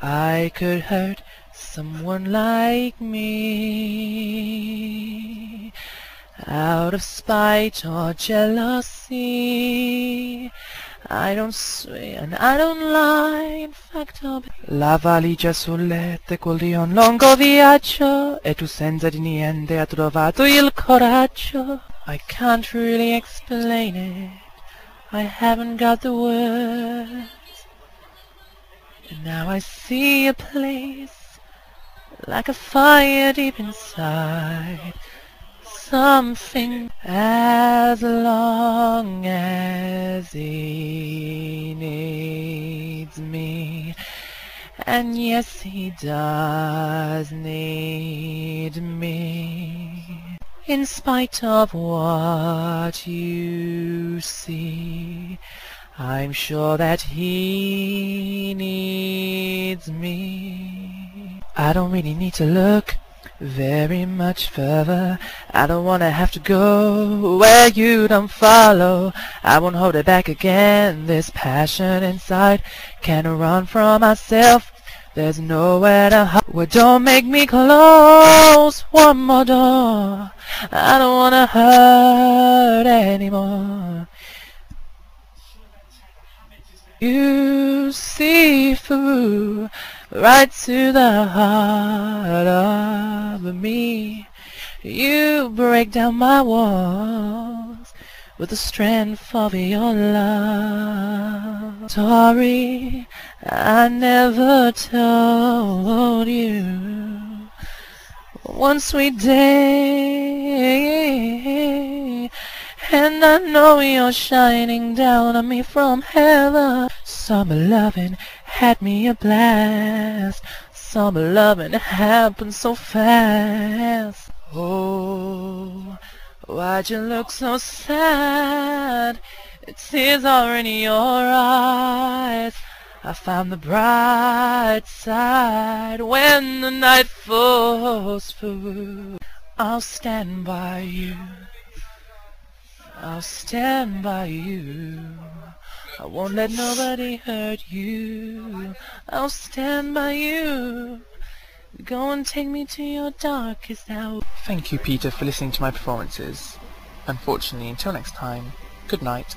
I could hurt someone like me out of spite or jealousy. I don't swear and I don't lie, in fact I'll be... La valigia sul letto quel di un lungo viaggio e tu senza di niente hai trovato il coraggio. I can't really explain it, I haven't got the words. And now I see a place like a fire deep inside. Something as long as he needs me. And yes, he does need me. In spite of what you see, I'm sure that he needs me. I don't really need to look very much further. I don't wanna have to go where you don't follow. I won't hold it back again. This passion inside can't run from myself. There's nowhere to hide. Well, don't make me close one more door. I don't wanna hurt anymore. You see through right to the heart of me. You break down my walls with the strength of your love. Sorry, I never told you one sweet day. And I know you're shining down on me from heaven. Summer loving had me a blast. Summer loving happened so fast. Oh, why'd you look so sad? Tears are in your eyes. I found the bright side when the night falls through. I'll stand by you. I'll stand by you. I won't let nobody hurt you. I'll stand by you. Go and take me to your darkest hour. Thank you, Peter, for listening to my performances. Unfortunately, until next time, good night.